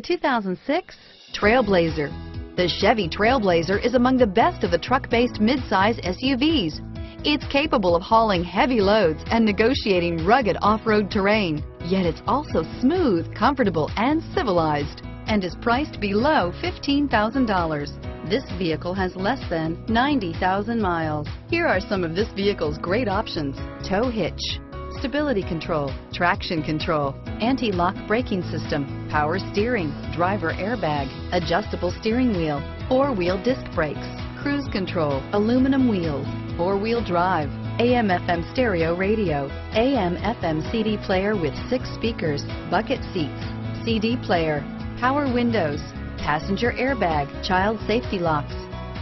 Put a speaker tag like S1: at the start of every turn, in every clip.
S1: 2006 Trailblazer. The Chevy Trailblazer is among the best of the truck-based midsize SUVs. It's capable of hauling heavy loads and negotiating rugged off-road terrain, yet it's also smooth, comfortable, and civilized, and is priced below $15,000. This vehicle has less than 90,000 miles. Here are some of this vehicle's great options. Tow hitch, stability control, traction control, anti-lock braking system, power steering, driver airbag, adjustable steering wheel, four-wheel disc brakes, cruise control, aluminum wheels, four-wheel drive, AM FM stereo radio, AM FM CD player with six speakers, bucket seats, CD player, power windows, passenger airbag, child safety locks,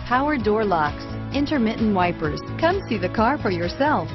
S1: power door locks, intermittent wipers. Come see the car for yourself.